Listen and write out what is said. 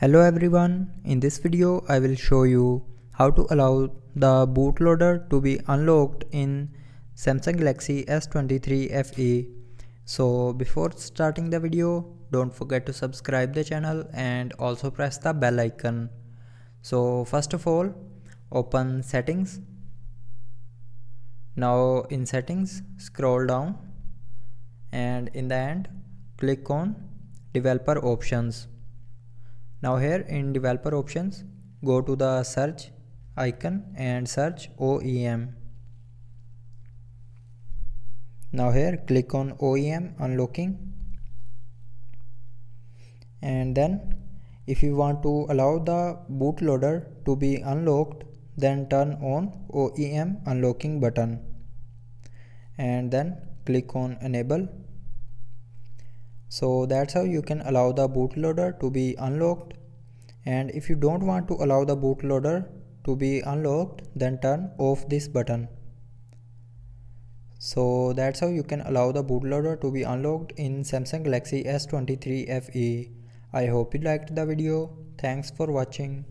Hello everyone, in this video I will show you how to allow the bootloader to be unlocked in Samsung Galaxy S23 FE. So before starting the video, don't forget to subscribe the channel and also press the bell icon. So first of all, open settings. Now in settings, scroll down and in the end, click on developer options now here in developer options go to the search icon and search OEM now here click on OEM unlocking. And then if you want to allow the bootloader to be unlocked then turn on OEM unlocking button. And then click on enable so that's how you can allow the bootloader to be unlocked and if you don't want to allow the bootloader to be unlocked then turn off this button so that's how you can allow the bootloader to be unlocked in Samsung Galaxy S23 FE. I hope you liked the video. Thanks for watching.